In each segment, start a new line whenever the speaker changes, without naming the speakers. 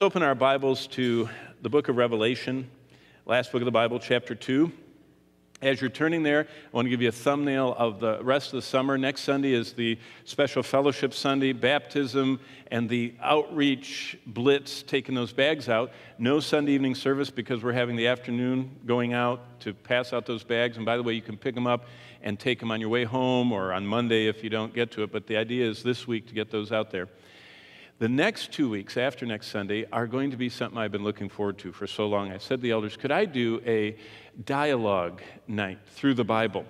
open our Bibles to the book of Revelation, last book of the Bible, chapter 2. As you're turning there, I want to give you a thumbnail of the rest of the summer. Next Sunday is the special fellowship Sunday, baptism, and the outreach blitz, taking those bags out. No Sunday evening service because we're having the afternoon going out to pass out those bags. And by the way, you can pick them up and take them on your way home or on Monday if you don't get to it. But the idea is this week to get those out there. The next two weeks after next Sunday are going to be something I've been looking forward to for so long. I said to the elders, could I do a dialogue night through the Bible?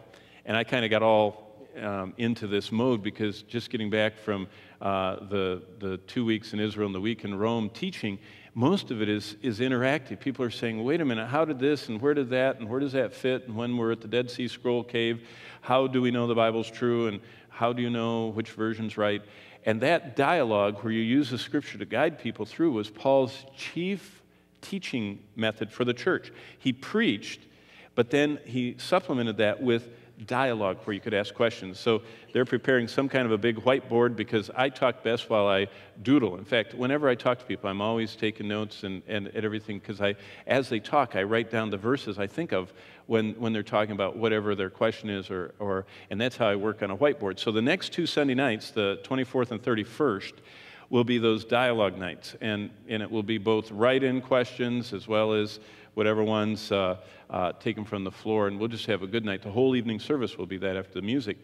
And I kind of got all um, into this mode because just getting back from uh, the, the two weeks in Israel and the week in Rome teaching, most of it is, is interactive. People are saying, wait a minute, how did this and where did that and where does that fit? And when we're at the Dead Sea Scroll Cave, how do we know the Bible's true and how do you know which version's right? And that dialogue, where you use the scripture to guide people through, was Paul's chief teaching method for the church. He preached, but then he supplemented that with dialogue where you could ask questions. So they're preparing some kind of a big whiteboard because I talk best while I doodle. In fact, whenever I talk to people, I'm always taking notes and, and, and everything because I, as they talk, I write down the verses I think of when, when they're talking about whatever their question is, or, or, and that's how I work on a whiteboard. So the next two Sunday nights, the 24th and 31st, will be those dialogue nights. And, and it will be both write in questions as well as whatever ones uh, uh, taken from the floor. And we'll just have a good night. The whole evening service will be that after the music.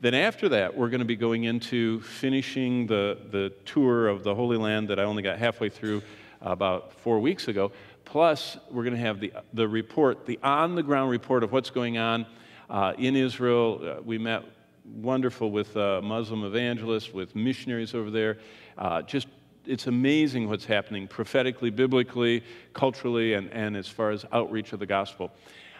Then after that, we're going to be going into finishing the, the tour of the Holy Land that I only got halfway through about four weeks ago. Plus, we're going to have the, the report, the on the ground report of what's going on uh, in Israel. Uh, we met wonderful with uh, Muslim evangelists, with missionaries over there. Uh, just it's amazing what's happening prophetically, biblically, culturally, and, and as far as outreach of the gospel.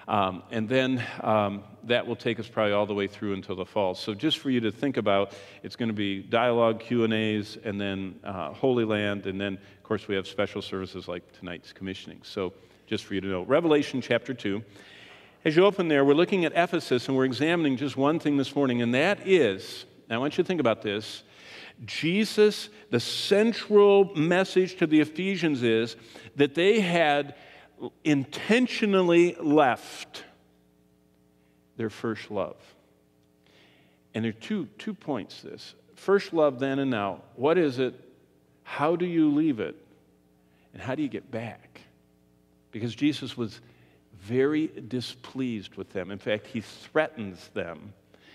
Um, and then um, that will take us probably all the way through until the fall. So just for you to think about, it's going to be dialogue, Q and A's, and then uh, Holy Land, and then of course we have special services like tonight's commissioning. So just for you to know, Revelation chapter two. As you open there, we're looking at Ephesus, and we're examining just one thing this morning, and that is, I want you to think about this. Jesus, the central message to the Ephesians is that they had intentionally left their first love. And there are two, two points this. First love, then and now. What is it? How do you leave it? And how do you get back? Because Jesus was very displeased with them. In fact, he threatens them.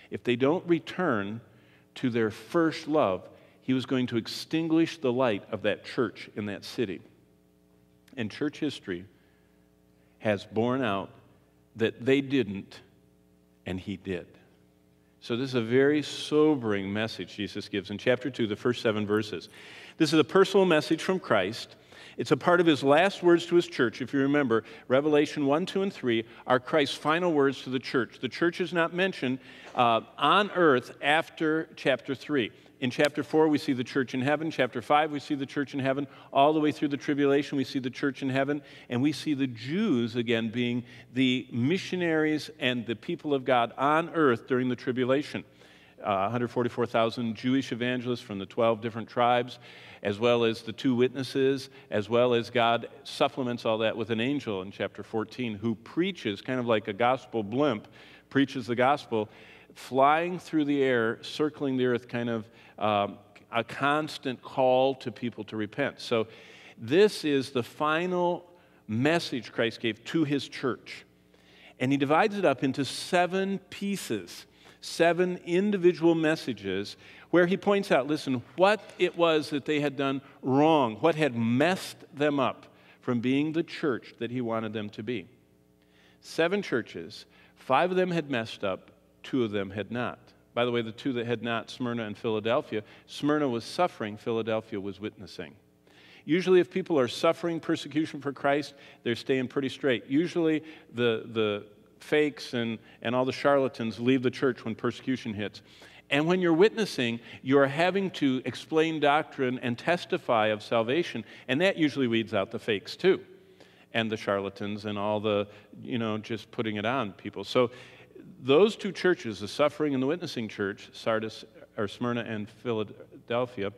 If they don't return to their first love, he was going to extinguish the light of that church in that city. And church history has borne out that they didn't and he did. So, this is a very sobering message Jesus gives in chapter 2, the first seven verses. This is a personal message from Christ. It's a part of his last words to his church. If you remember, Revelation 1, 2, and 3 are Christ's final words to the church. The church is not mentioned uh, on earth after chapter 3. In chapter 4, we see the church in heaven. Chapter 5, we see the church in heaven. All the way through the tribulation, we see the church in heaven. And we see the Jews, again, being the missionaries and the people of God on earth during the tribulation. Uh, 144,000 Jewish evangelists from the 12 different tribes, as well as the two witnesses, as well as God supplements all that with an angel in chapter 14 who preaches, kind of like a gospel blimp, preaches the gospel, flying through the air, circling the earth, kind of um, a constant call to people to repent. So, this is the final message Christ gave to his church. And he divides it up into seven pieces, seven individual messages, where he points out listen, what it was that they had done wrong, what had messed them up from being the church that he wanted them to be. Seven churches, five of them had messed up, two of them had not. By the way, the two that had not, Smyrna and Philadelphia, Smyrna was suffering, Philadelphia was witnessing. Usually, if people are suffering persecution for Christ, they're staying pretty straight. Usually, the, the fakes and, and all the charlatans leave the church when persecution hits. And when you're witnessing, you're having to explain doctrine and testify of salvation, and that usually weeds out the fakes too, and the charlatans and all the, you know, just putting it on people. So those two churches, the suffering and the witnessing church, Sardis or Smyrna and Philadelphia,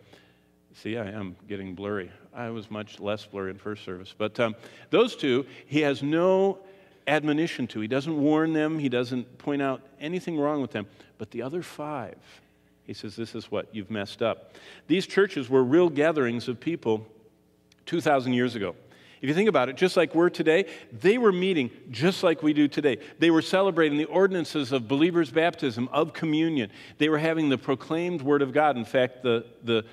See, I am getting blurry. I was much less blurry in first service. But um, those two, he has no admonition to. He doesn't warn them, he doesn't point out anything wrong with them. But the other five, he says, This is what you've messed up. These churches were real gatherings of people 2,000 years ago. If you think about it, just like we're today, they were meeting just like we do today. They were celebrating the ordinances of believers' baptism, of communion. They were having the proclaimed word of God. In fact, the, the,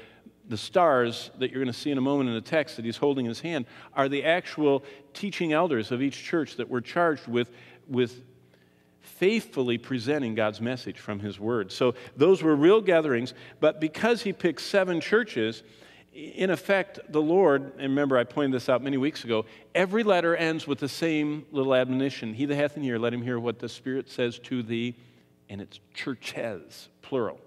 the stars that you're going to see in a moment in the text that he's holding in his hand are the actual teaching elders of each church that were charged with, with faithfully presenting God's message from his word. So those were real gatherings, but because he picked seven churches, in effect, the Lord, and remember I pointed this out many weeks ago, every letter ends with the same little admonition He that hath an ear, let him hear what the Spirit says to thee, and it's churches, plural.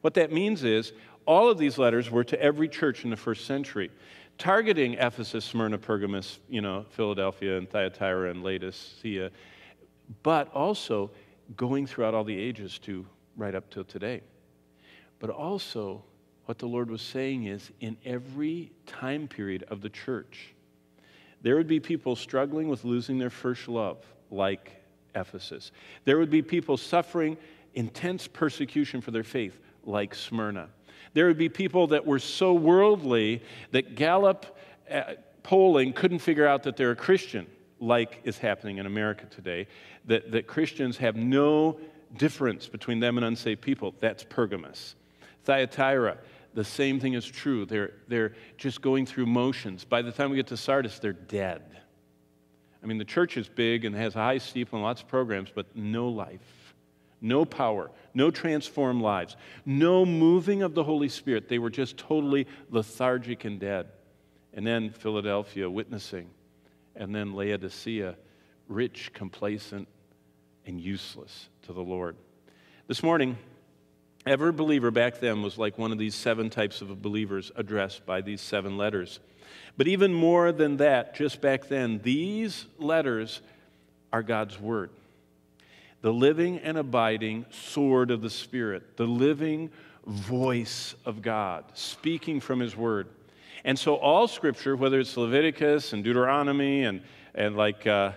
What that means is all of these letters were to every church in the first century, targeting Ephesus, Smyrna, Pergamus, you know, Philadelphia, and Thyatira, and Laodicea, but also going throughout all the ages to right up till today. But also, what the Lord was saying is in every time period of the church, there would be people struggling with losing their first love, like Ephesus. There would be people suffering intense persecution for their faith, like Smyrna. There would be people that were so worldly that Gallup uh, polling couldn't figure out that they're a Christian, like is happening in America today, that, that Christians have no difference between them and unsaved people. That's Pergamus. Thyatira, the same thing is true. They're, they're just going through motions. By the time we get to Sardis, they're dead. I mean, the church is big and has a high steeple and lots of programs, but no life, no power, no transformed lives, no moving of the Holy Spirit. They were just totally lethargic and dead. And then Philadelphia, witnessing. And then Laodicea, rich, complacent, and useless to the Lord. This morning, Every believer back then was like one of these seven types of believers addressed by these seven letters. But even more than that, just back then, these letters are God's Word. The living and abiding sword of the Spirit, the living voice of God, speaking from His Word. And so, all Scripture, whether it's Leviticus and Deuteronomy and, and like uh,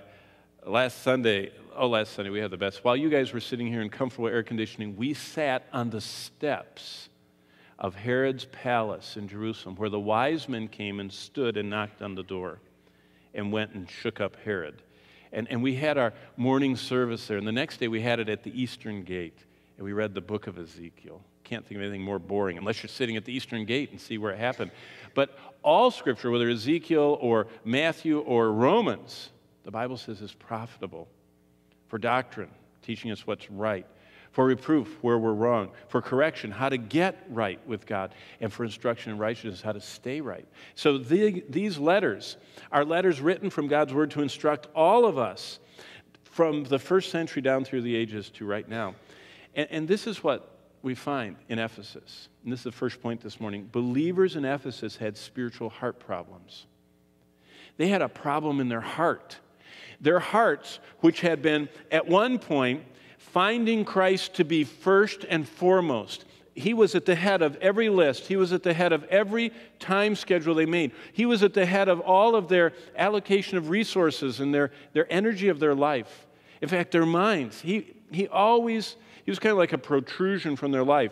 last Sunday, oh, last Sunday we had the best. While you guys were sitting here in comfortable air conditioning, we sat on the steps of Herod's palace in Jerusalem, where the wise men came and stood and knocked on the door and went and shook up Herod. And, and we had our morning service there. And the next day we had it at the eastern gate. And we read the book of Ezekiel. Can't think of anything more boring unless you're sitting at the eastern gate and see where it happened. But all scripture, whether Ezekiel or Matthew or Romans, the Bible says is profitable for doctrine, teaching us what's right, for reproof where we're wrong, for correction, how to get right with God, and for instruction in righteousness, how to stay right. So the, these letters are letters written from God's Word to instruct all of us from the first century down through the ages to right now. And, and this is what we find in Ephesus. And this is the first point this morning. Believers in Ephesus had spiritual heart problems. They had a problem in their heart their hearts, which had been at one point finding Christ to be first and foremost. He was at the head of every list. He was at the head of every time schedule they made. He was at the head of all of their allocation of resources and their, their energy of their life. In fact, their minds. He, he always, he was kind of like a protrusion from their life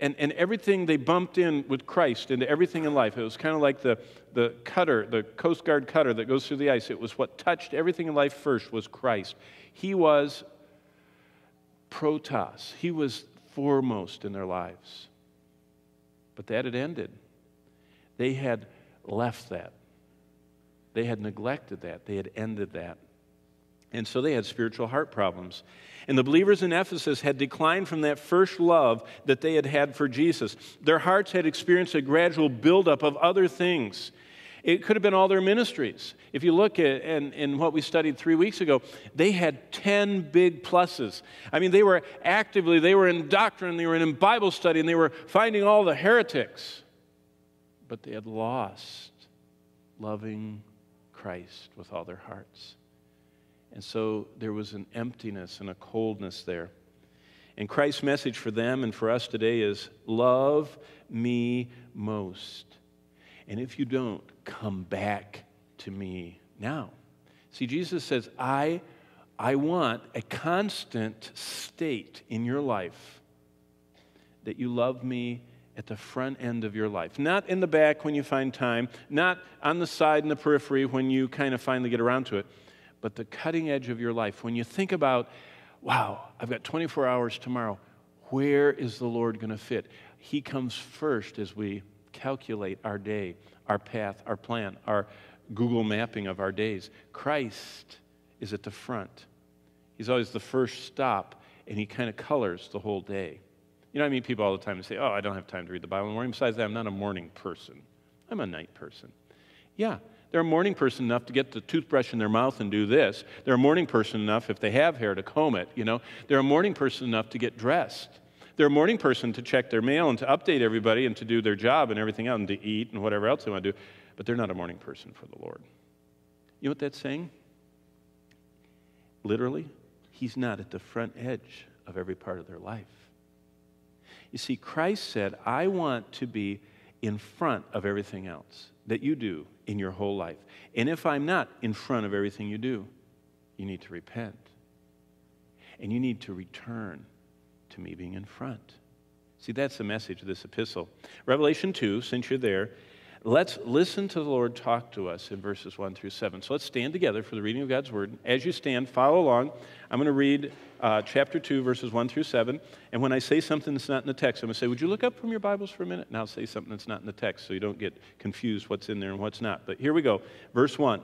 and, and everything they bumped in with Christ into everything in life. It was kind of like the, the cutter, the Coast Guard cutter that goes through the ice. It was what touched everything in life first was Christ. He was protos. He was foremost in their lives. But that had ended. They had left that. They had neglected that. They had ended that. And so they had spiritual heart problems. And the believers in Ephesus had declined from that first love that they had had for Jesus. Their hearts had experienced a gradual buildup of other things. It could have been all their ministries. If you look at in, in what we studied three weeks ago, they had 10 big pluses. I mean, they were actively, they were in doctrine, they were in Bible study, and they were finding all the heretics. But they had lost loving Christ with all their hearts. And so there was an emptiness and a coldness there. And Christ's message for them and for us today is love me most. And if you don't, come back to me now. See, Jesus says, I, I want a constant state in your life that you love me at the front end of your life, not in the back when you find time, not on the side in the periphery when you kind of finally get around to it, but the cutting edge of your life. When you think about, wow, I've got 24 hours tomorrow, where is the Lord going to fit? He comes first as we calculate our day, our path, our plan, our Google mapping of our days. Christ is at the front. He's always the first stop, and he kind of colors the whole day. You know, I meet people all the time and say, Oh, I don't have time to read the Bible in the morning. Besides that, I'm not a morning person. I'm a night person. Yeah, they're a morning person enough to get the toothbrush in their mouth and do this. They're a morning person enough, if they have hair, to comb it, you know. They're a morning person enough to get dressed. They're a morning person to check their mail and to update everybody and to do their job and everything else and to eat and whatever else they want to do. But they're not a morning person for the Lord. You know what that's saying? Literally, He's not at the front edge of every part of their life. You see, Christ said, I want to be in front of everything else that you do in your whole life. And if I'm not in front of everything you do, you need to repent. And you need to return to me being in front. See, that's the message of this epistle. Revelation 2, since you're there, let's listen to the Lord talk to us in verses 1 through 7. So let's stand together for the reading of God's word. As you stand, follow along. I'm going to read uh, chapter 2, verses 1 through 7. And when I say something that's not in the text, I'm going to say, Would you look up from your Bibles for a minute? And I'll say something that's not in the text so you don't get confused what's in there and what's not. But here we go. Verse 1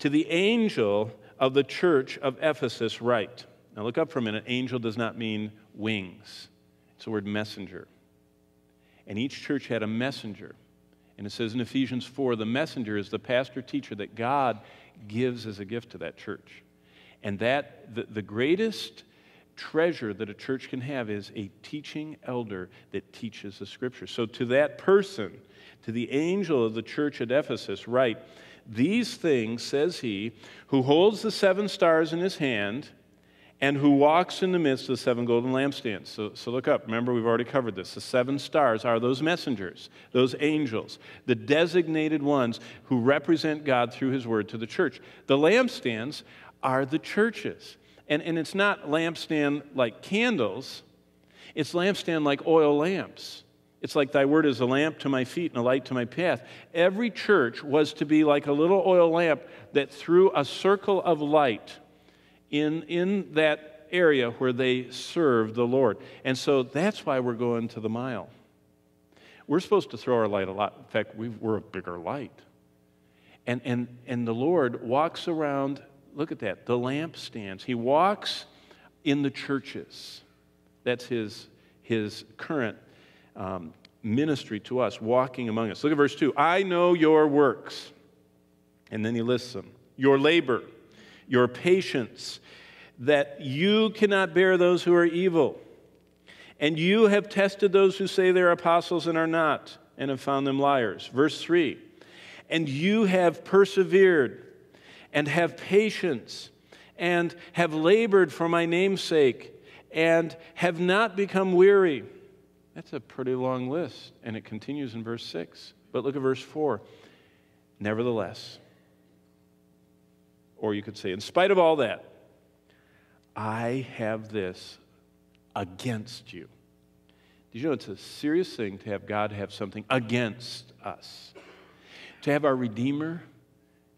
To the angel of the church of Ephesus, write. Now look up for a minute. Angel does not mean wings, it's the word messenger. And each church had a messenger. And it says in Ephesians 4 the messenger is the pastor teacher that God gives as a gift to that church. And that the, the greatest treasure that a church can have is a teaching elder that teaches the scripture. So to that person, to the angel of the church at Ephesus, write, These things, says he, who holds the seven stars in his hand and who walks in the midst of the seven golden lampstands. So, so look up. Remember, we've already covered this. The seven stars are those messengers, those angels, the designated ones who represent God through his word to the church. The lampstands are the churches. And, and it's not lampstand like candles, it's lampstand like oil lamps. It's like thy word is a lamp to my feet and a light to my path. Every church was to be like a little oil lamp that threw a circle of light in, in that area where they serve the Lord. And so that's why we're going to the mile. We're supposed to throw our light a lot. In fact, we are a bigger light. And, and, and the Lord walks around, look at that, the lampstands. He walks in the churches. That's his, his current um, ministry to us, walking among us. Look at verse 2. I know your works. And then he lists them your labor your patience, that you cannot bear those who are evil. And you have tested those who say they're apostles and are not, and have found them liars. Verse 3 And you have persevered, and have patience, and have labored for my name's sake, and have not become weary. That's a pretty long list, and it continues in verse 6. But look at verse 4. Nevertheless, or you could say, in spite of all that, I have this against you. Did you know it's a serious thing to have God have something against us? To have our Redeemer,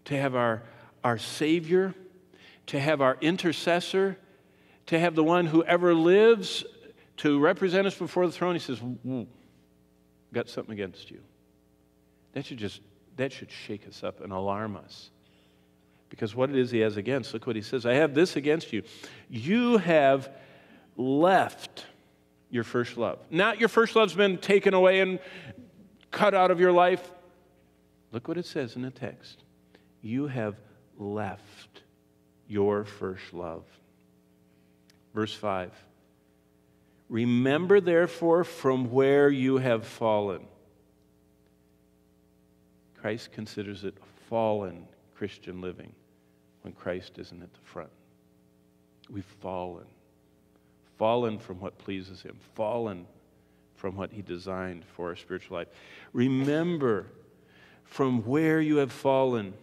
to have our, our Savior, to have our intercessor, to have the one who ever lives to represent us before the throne. He says, Got something against you. That should just that should shake us up and alarm us. Because what it is he has against, look what he says I have this against you. You have left your first love. Not your first love's been taken away and cut out of your life. Look what it says in the text. You have left your first love. Verse 5 Remember, therefore, from where you have fallen. Christ considers it fallen Christian living when Christ isn't at the front. We've fallen. Fallen from what pleases Him, fallen from what He designed for our spiritual life. Remember from where you have fallen.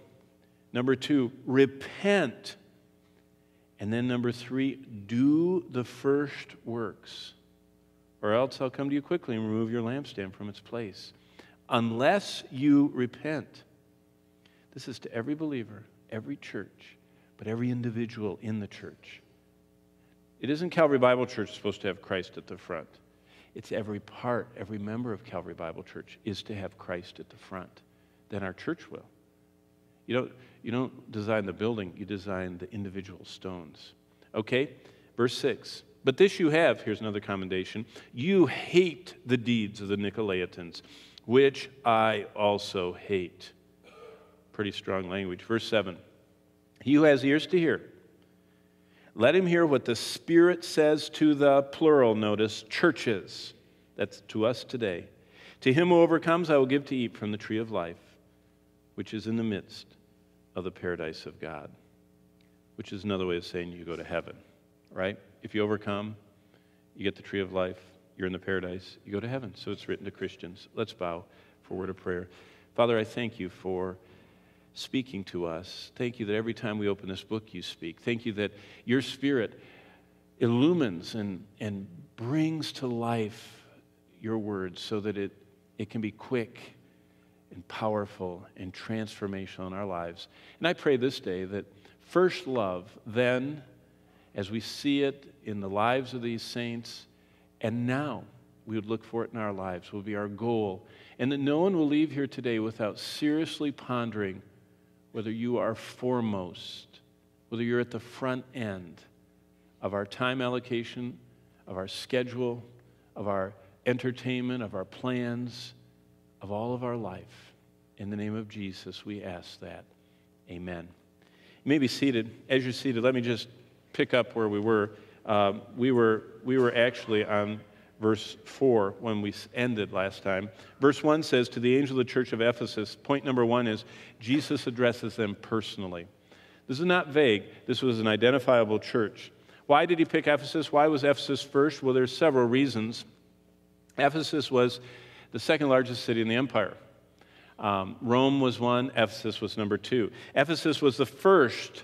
Number two, repent. And then number three, do the first works, or else I'll come to you quickly and remove your lampstand from its place. Unless you repent. This is to every believer, every church, but every individual in the church. It isn't Calvary Bible Church supposed to have Christ at the front. It's every part, every member of Calvary Bible Church is to have Christ at the front. Then our church will. You don't, you don't design the building, you design the individual stones. Okay? Verse 6. But this you have, here's another commendation you hate the deeds of the Nicolaitans, which I also hate. Pretty strong language. Verse 7. He who has ears to hear, let him hear what the Spirit says to the plural, notice, churches. That's to us today. To him who overcomes, I will give to eat from the tree of life, which is in the midst of the paradise of God, which is another way of saying you go to heaven, right? If you overcome, you get the tree of life, you're in the paradise, you go to heaven. So it's written to Christians. Let's bow for a word of prayer. Father, I thank you for speaking to us. Thank you that every time we open this book, you speak. Thank you that your spirit illumines and, and brings to life your words so that it, it can be quick and powerful and transformational in our lives. And I pray this day that first love, then, as we see it in the lives of these saints, and now we would look for it in our lives, will be our goal. And that no one will leave here today without seriously pondering whether you are foremost, whether you're at the front end of our time allocation, of our schedule, of our entertainment, of our plans, of all of our life. In the name of Jesus, we ask that. Amen. You may be seated. As you're seated, let me just pick up where we were. Um, we were we were actually on verse 4 when we ended last time. Verse 1 says, To the angel of the church of Ephesus, point number one is Jesus addresses them personally. This is not vague, this was an identifiable church. Why did he pick Ephesus? Why was Ephesus first? Well, there's several reasons. Ephesus was the second largest city in the empire. Um, Rome was one, Ephesus was number two. Ephesus was the first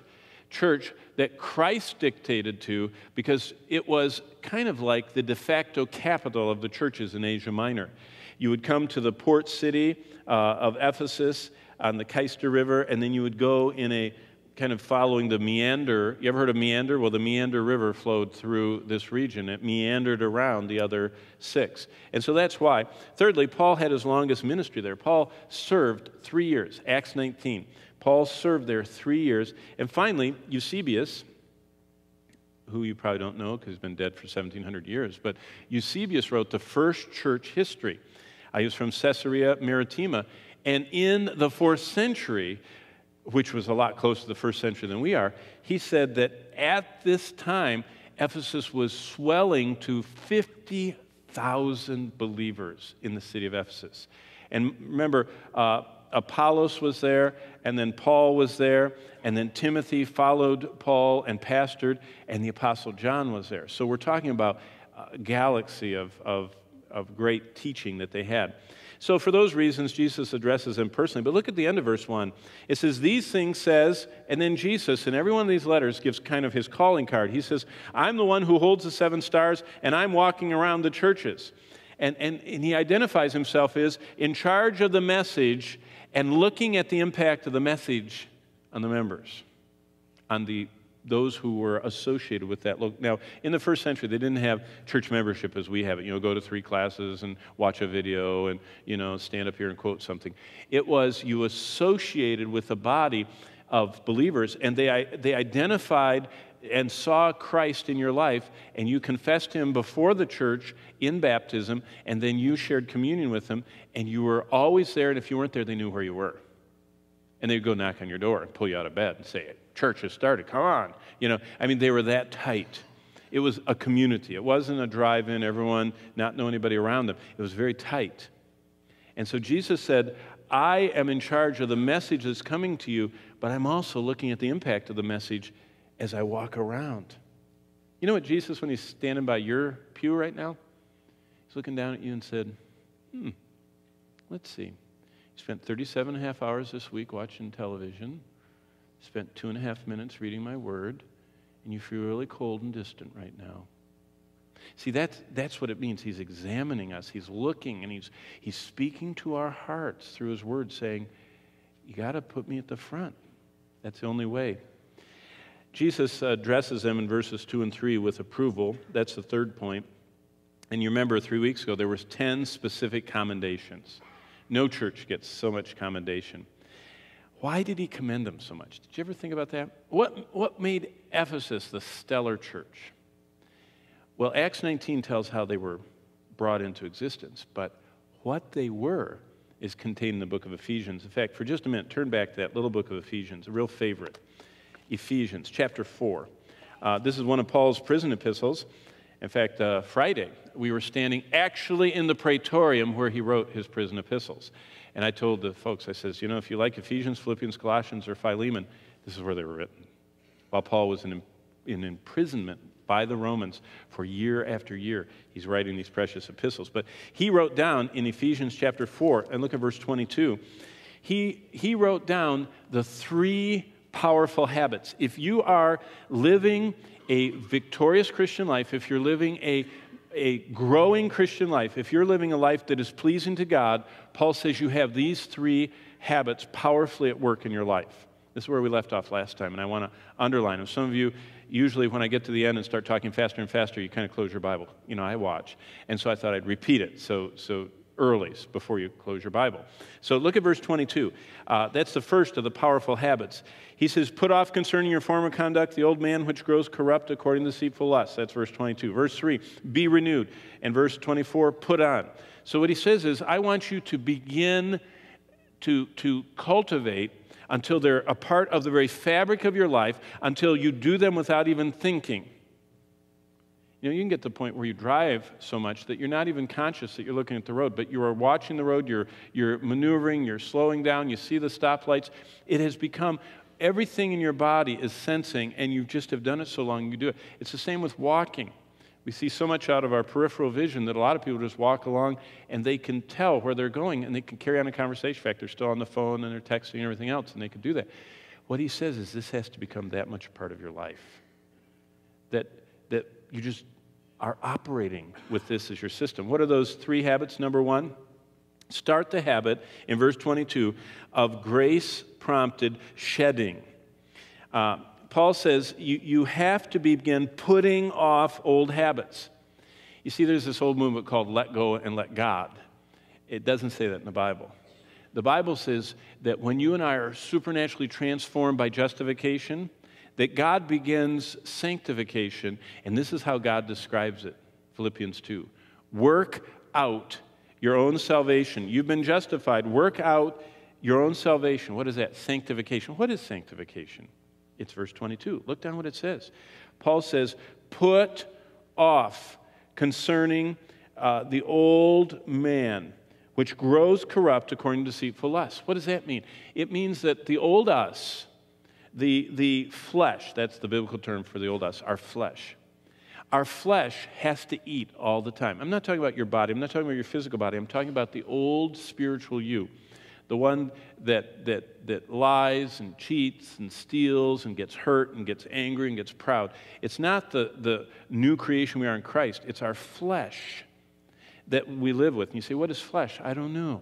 church that Christ dictated to because it was kind of like the de facto capital of the churches in Asia Minor. You would come to the port city uh, of Ephesus on the Cayster River, and then you would go in a kind of following the meander. You ever heard of meander? Well, the meander river flowed through this region. It meandered around the other six. And so that's why. Thirdly, Paul had his longest ministry there. Paul served three years, Acts 19. Paul served there three years. And finally, Eusebius, who you probably don't know because he's been dead for 1700 years, but Eusebius wrote the first church history. Uh, he was from Caesarea Maritima. And in the fourth century, which was a lot closer to the first century than we are, he said that at this time, Ephesus was swelling to 50,000 believers in the city of Ephesus. And remember, uh, Apollos was there, and then Paul was there, and then Timothy followed Paul and pastored, and the Apostle John was there. So we're talking about a galaxy of, of, of great teaching that they had. So, for those reasons, Jesus addresses them personally. But look at the end of verse 1. It says, These things says, and then Jesus, in every one of these letters, gives kind of his calling card. He says, I'm the one who holds the seven stars, and I'm walking around the churches. And, and, and he identifies himself as in charge of the message and looking at the impact of the message on the members, on the those who were associated with that. Now, in the first century, they didn't have church membership as we have it. You know, go to three classes and watch a video and, you know, stand up here and quote something. It was you associated with a body of believers, and they, they identified and saw Christ in your life, and you confessed him before the church in baptism, and then you shared communion with him, and you were always there, and if you weren't there, they knew where you were. And they'd go knock on your door and pull you out of bed and say, Church has started, come on. You know, I mean, they were that tight. It was a community. It wasn't a drive in, everyone not know anybody around them. It was very tight. And so Jesus said, I am in charge of the message that's coming to you, but I'm also looking at the impact of the message as I walk around. You know what Jesus, when he's standing by your pew right now, he's looking down at you and said, Hmm, let's see. He spent 37 and a half hours this week watching television. Spent two and a half minutes reading my word. And you feel really cold and distant right now. See, that's, that's what it means. He's examining us, He's looking, and He's, he's speaking to our hearts through His Word, saying, You got to put me at the front. That's the only way. Jesus addresses them in verses 2 and 3 with approval. That's the third point. And you remember three weeks ago, there was 10 specific commendations. No church gets so much commendation. Why did he commend them so much? Did you ever think about that? What, what made Ephesus the stellar church? Well, Acts 19 tells how they were brought into existence, but what they were is contained in the book of Ephesians. In fact, for just a minute, turn back to that little book of Ephesians, a real favorite. Ephesians chapter 4. Uh, this is one of Paul's prison epistles. In fact, uh, Friday, we were standing actually in the praetorium where he wrote his prison epistles. And I told the folks, I says, you know, if you like Ephesians, Philippians, Colossians, or Philemon, this is where they were written. While Paul was in, in imprisonment by the Romans for year after year. He's writing these precious epistles. But he wrote down in Ephesians chapter 4, and look at verse 22, he, he wrote down the three powerful habits. If you are living a victorious Christian life, if you're living a, a growing Christian life, if you're living a life that is pleasing to God, Paul says you have these three habits powerfully at work in your life. This is where we left off last time, and I want to underline them. Some of you, usually when I get to the end and start talking faster and faster, you kind of close your Bible. You know, I watch. And so I thought I'd repeat it so, so early before you close your Bible. So look at verse 22. Uh, that's the first of the powerful habits. He says, Put off concerning your former conduct the old man which grows corrupt according to deceitful lusts. That's verse 22. Verse 3, be renewed. And verse 24, put on. So what he says is, I want you to begin to, to cultivate until they're a part of the very fabric of your life, until you do them without even thinking. You know, you can get to the point where you drive so much that you're not even conscious that you're looking at the road, but you are watching the road, you're, you're maneuvering, you're slowing down, you see the stoplights. It has become everything in your body is sensing, and you just have done it so long you do it. It's the same with walking. We see so much out of our peripheral vision that a lot of people just walk along and they can tell where they're going and they can carry on a conversation. In fact, they're still on the phone and they're texting and everything else, and they can do that. What he says is this has to become that much a part of your life. That, that you just are operating with this as your system. What are those three habits? Number one, start the habit in verse 22 of grace prompted shedding. Uh, Paul says you, you have to begin putting off old habits. You see, there's this old movement called let go and let God. It doesn't say that in the Bible. The Bible says that when you and I are supernaturally transformed by justification, that God begins sanctification, and this is how God describes it Philippians 2. Work out your own salvation. You've been justified. Work out your own salvation. What is that? Sanctification. What is sanctification? It's verse 22. Look down what it says. Paul says, Put off concerning uh, the old man, which grows corrupt according to deceitful lusts. What does that mean? It means that the old us, the, the flesh, that's the biblical term for the old us, our flesh. Our flesh has to eat all the time. I'm not talking about your body, I'm not talking about your physical body, I'm talking about the old spiritual you the one that, that, that lies and cheats and steals and gets hurt and gets angry and gets proud. It's not the, the new creation we are in Christ, it's our flesh that we live with. And you say, What is flesh? I don't know.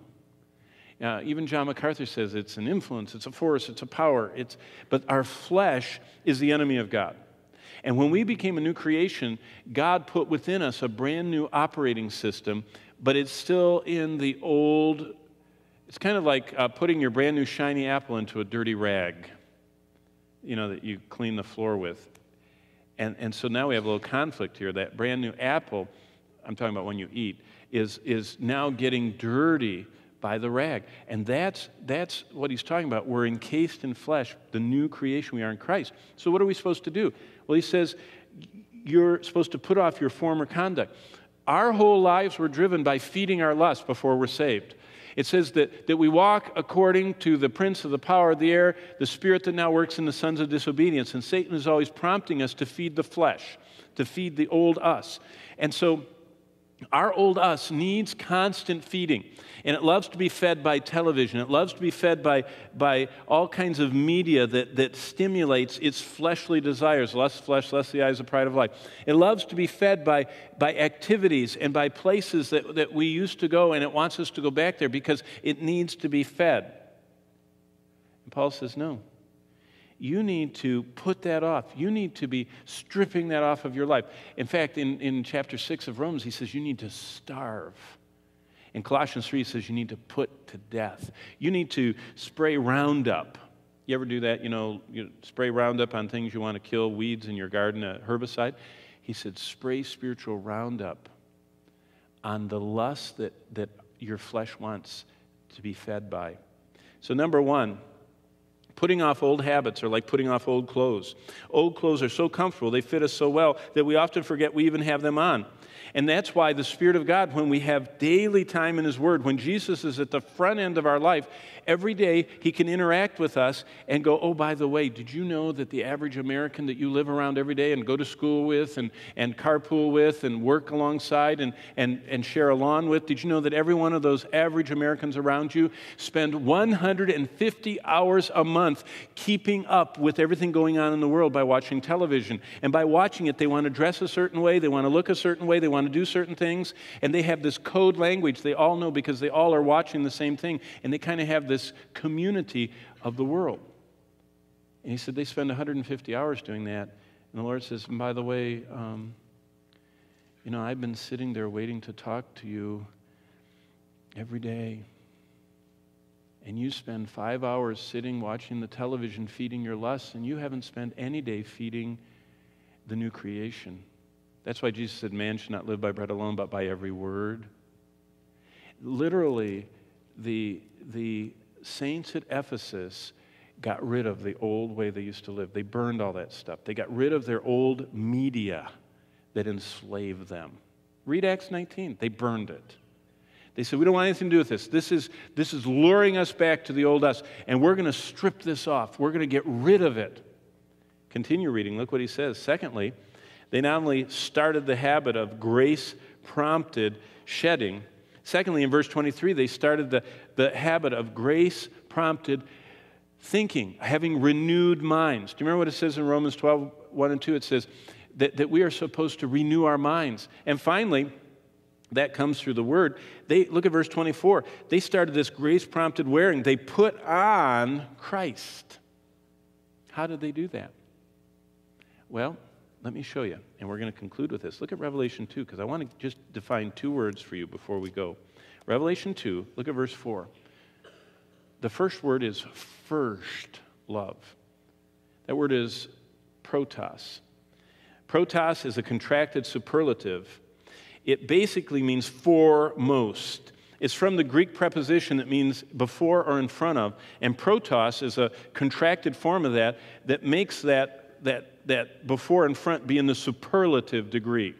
Uh, even John MacArthur says it's an influence, it's a force, it's a power. It's, but our flesh is the enemy of God. And when we became a new creation, God put within us a brand new operating system, but it's still in the old it's kind of like uh, putting your brand new shiny apple into a dirty rag, you know, that you clean the floor with. And, and so now we have a little conflict here. That brand new apple, I'm talking about when you eat, is, is now getting dirty by the rag. And that's, that's what he's talking about. We're encased in flesh, the new creation we are in Christ. So what are we supposed to do? Well, he says, you're supposed to put off your former conduct. Our whole lives were driven by feeding our lust before we're saved. It says that, that we walk according to the prince of the power of the air, the spirit that now works in the sons of disobedience. And Satan is always prompting us to feed the flesh, to feed the old us. And so Our old us needs constant feeding, and it loves to be fed by television. It loves to be fed by, by all kinds of media that, that stimulates its fleshly desires less flesh, less the eyes, the pride of life. It loves to be fed by, by activities and by places that, that we used to go, and it wants us to go back there because it needs to be fed. And Paul says, No you need to put that off. You need to be stripping that off of your life. In fact, in, in chapter 6 of Romans, he says you need to starve. In Colossians 3, he says you need to put to death. You need to spray Roundup. You ever do that? You know, you spray Roundup on things you want to kill, weeds in your garden, a herbicide. He said, spray spiritual Roundup on the lust that, that your flesh wants to be fed by. So, number one, Putting off old habits are like putting off old clothes. Old clothes are so comfortable, they fit us so well that we often forget we even have them on. And that's why the Spirit of God, when we have daily time in His Word, when Jesus is at the front end of our life, every day He can interact with us and go, Oh, by the way, did you know that the average American that you live around every day and go to school with and, and carpool with and work alongside and, and, and share a lawn with, did you know that every one of those average Americans around you spend 150 hours a month keeping up with everything going on in the world by watching television? And by watching it, they want to dress a certain way, they want to look a certain way, they want to do certain things, and they have this code language they all know because they all are watching the same thing, and they kind of have this community of the world. And he said they spend 150 hours doing that. And the Lord says, by the way, um, you know, I've been sitting there waiting to talk to you every day. And you spend five hours sitting watching the television, feeding your lusts, and you haven't spent any day feeding the new creation. That's why Jesus said, Man should not live by bread alone, but by every word. Literally, the, the saints at Ephesus got rid of the old way they used to live. They burned all that stuff. They got rid of their old media that enslaved them. Read Acts 19. They burned it. They said, We don't want anything to do with this. This is, this is luring us back to the old us, and we're going to strip this off. We're going to get rid of it. Continue reading. Look what he says. Secondly, they not only started the habit of grace prompted shedding, secondly, in verse 23, they started the, the habit of grace prompted thinking, having renewed minds. Do you remember what it says in Romans 12, 1 and 2? It says that, that we are supposed to renew our minds. And finally, that comes through the word. They look at verse 24. They started this grace prompted wearing. They put on Christ. How did they do that? Well, let me show you. And we're going to conclude with this. Look at Revelation 2, because I want to just define two words for you before we go. Revelation 2, look at verse 4. The first word is first love. That word is protos. Protos is a contracted superlative. It basically means foremost. It's from the Greek preposition that means before or in front of, and protos is a contracted form of that that makes that, that that before and front be in the superlative degree.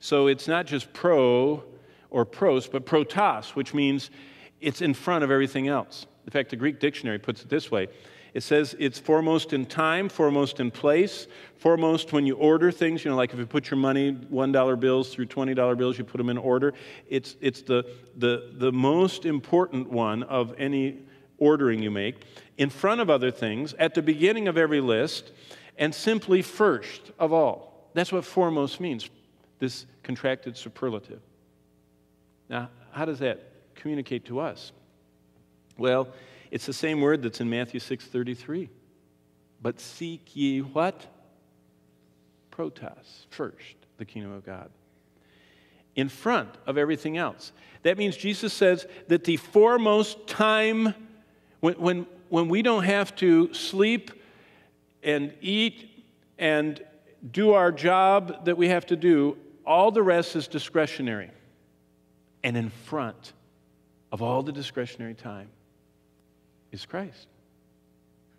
So it's not just pro or pros, but protos, which means it's in front of everything else. In fact, the Greek dictionary puts it this way it says it's foremost in time, foremost in place, foremost when you order things. You know, like if you put your money, $1 bills through $20 bills, you put them in order. It's, it's the, the, the most important one of any ordering you make. In front of other things, at the beginning of every list, and simply first of all. That's what foremost means, this contracted superlative. Now, how does that communicate to us? Well, it's the same word that's in Matthew 6:33. But seek ye what? Protos, first, the kingdom of God. In front of everything else. That means Jesus says that the foremost time, when, when, when we don't have to sleep and eat and do our job that we have to do, all the rest is discretionary. And in front of all the discretionary time is Christ.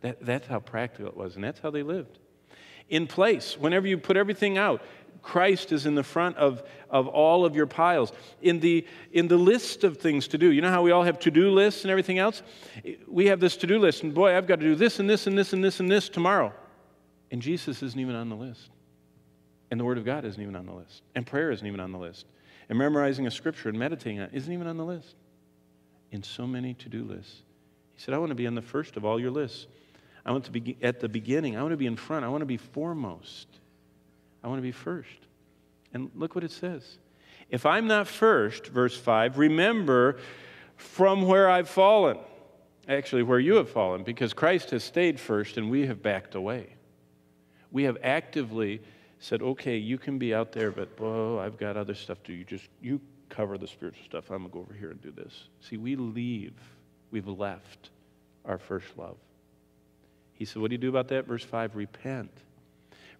That, that's how practical it was, and that's how they lived. In place, whenever you put everything out, Christ is in the front of, of all of your piles. In the, in the list of things to do, you know how we all have to do lists and everything else? We have this to do list, and boy, I've got to do this and this and this and this and this tomorrow. And Jesus isn't even on the list. And the Word of God isn't even on the list. And prayer isn't even on the list. And memorizing a scripture and meditating on it isn't even on the list. In so many to do lists. He said, I want to be on the first of all your lists. I want to be at the beginning. I want to be in front. I want to be foremost. I want to be first. And look what it says. If I'm not first, verse 5, remember from where I've fallen. Actually, where you have fallen, because Christ has stayed first and we have backed away. We have actively said, okay, you can be out there, but oh, I've got other stuff to do. You just you cover the spiritual stuff. I'm gonna go over here and do this. See, we leave. We've left our first love. He said, What do you do about that? Verse 5 repent.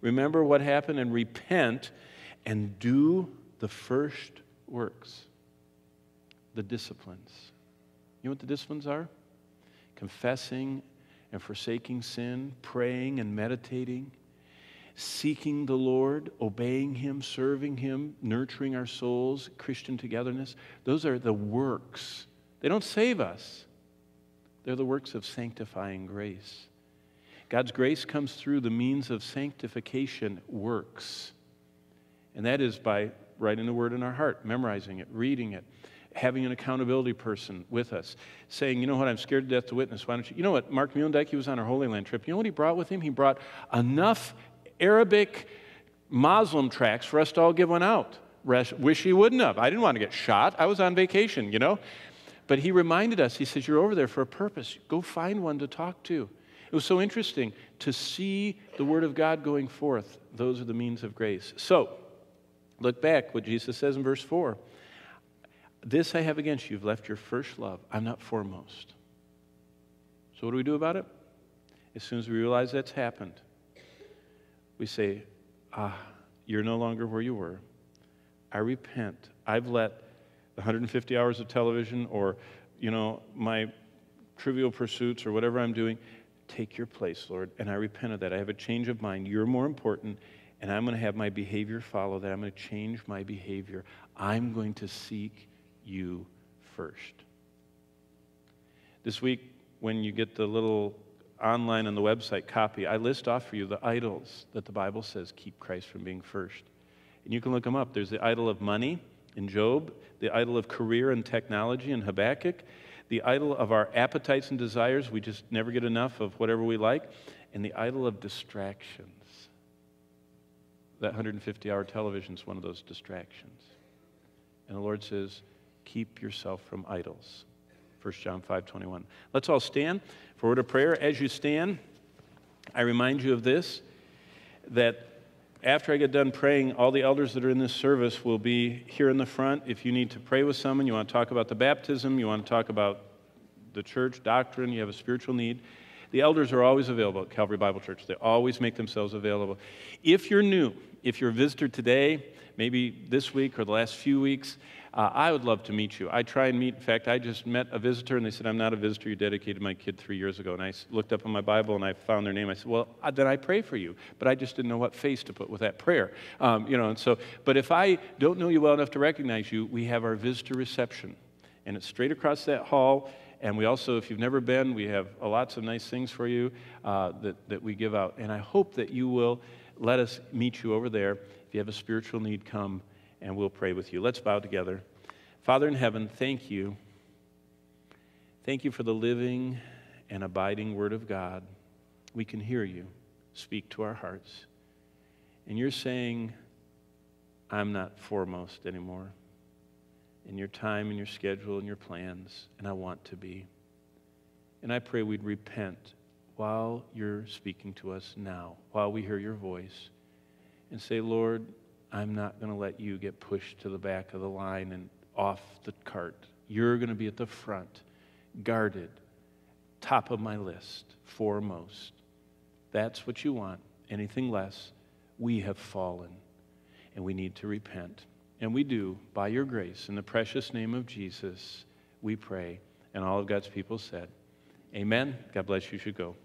Remember what happened and repent and do the first works, the disciplines. You know what the disciplines are? Confessing and forsaking sin, praying and meditating, seeking the Lord, obeying Him, serving Him, nurturing our souls, Christian togetherness. Those are the works. They don't save us, they're the works of sanctifying grace. God's grace comes through the means of sanctification works. And that is by writing the word in our heart, memorizing it, reading it, having an accountability person with us, saying, you know what, I'm scared to death to witness. Why don't you? You know what, Mark Muhlendyke, he was on our Holy Land trip. You know what he brought with him? He brought enough Arabic Muslim tracts for us to all give one out. Wish he wouldn't have. I didn't want to get shot. I was on vacation, you know. But he reminded us, he says, You're over there for a purpose. Go find one to talk to. It was so interesting to see the Word of God going forth. Those are the means of grace. So, look back what Jesus says in verse 4 This I have against you, you've left your first love. I'm not foremost. So, what do we do about it? As soon as we realize that's happened, we say, Ah, you're no longer where you were. I repent. I've let the 150 hours of television or, you know, my trivial pursuits or whatever I'm doing take your place, Lord. And I repent of that. I have a change of mind. You're more important, and I'm going to have my behavior follow that. I'm going to change my behavior. I'm going to seek you first. This week, when you get the little online on the website copy, I list off for you the idols that the Bible says keep Christ from being first. And you can look them up. There's the idol of money in Job, the idol of career and technology in Habakkuk, the idol of our appetites and desires. We just never get enough of whatever we like. And the idol of distractions. That 150 hour television is one of those distractions. And the Lord says, keep yourself from idols. 1 John 5 21. Let's all stand for a word of prayer. As you stand, I remind you of this that after I get done praying, all the elders that are in this service will be here in the front. If you need to pray with someone, you want to talk about the baptism, you want to talk about the church doctrine, you have a spiritual need, the elders are always available at Calvary Bible Church. They always make themselves available. If you're new, if you're a visitor today, maybe this week or the last few weeks, uh, I would love to meet you. I try and meet, in fact, I just met a visitor and they said, I'm not a visitor. You dedicated my kid three years ago. And I looked up in my Bible and I found their name. I said, Well, then I pray for you. But I just didn't know what face to put with that prayer. Um, you know, and so, but if I don't know you well enough to recognize you, we have our visitor reception. And it's straight across that hall. And we also, if you've never been, we have lots of nice things for you uh, that, that we give out. And I hope that you will let us meet you over there. If you have a spiritual need, come and we'll pray with you. Let's bow together. Father in heaven, thank you. Thank you for the living and abiding Word of God. We can hear you speak to our hearts. And you're saying, I'm not foremost anymore in your time and your schedule and your plans, and I want to be. And I pray we'd repent while you're speaking to us now, while we hear your voice, and say, Lord, I'm not going to let you get pushed to the back of the line and off the cart. You're going to be at the front, guarded, top of my list, foremost. That's what you want. Anything less, we have fallen and we need to repent. And we do, by your grace, in the precious name of Jesus, we pray. And all of God's people said, Amen. God bless you. you should go.